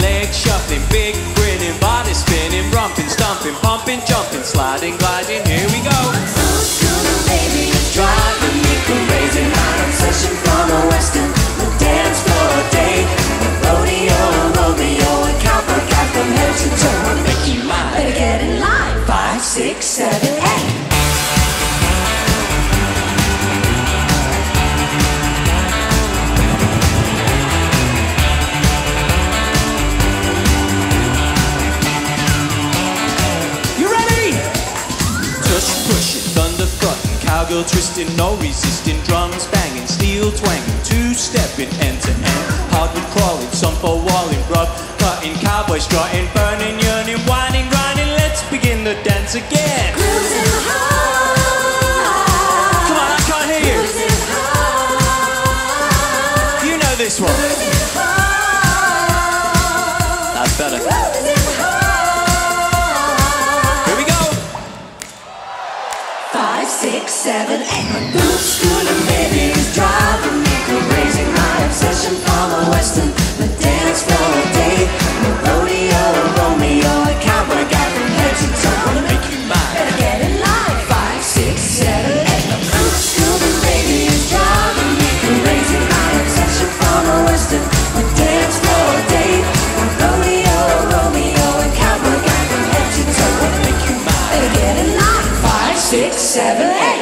legs shuffling, big grinning, body spinning, rumping, stomping, pumping, jumping, sliding, gliding. Here we go. Baby, it's driving me crazy. My obsession from a western, the dance floor date. The Rodeo, Romeo, and cowboy cap from head to toe. I'm making mine. Better get in line. Five, six, seven, eight. Cowgirl twisting, no resisting, drums banging, steel twanging, two stepping, end to end, hardwood crawling, some for walling, broad cutting, cowboy strutting, burning, yearning, whining, grinding. Let's begin the dance again. Cruising high. Come on, I can't hear you. Cruising high. You know this one. Cruising high. That's better. six, seven, eight. My new school baby is driving me. six, seven, eight.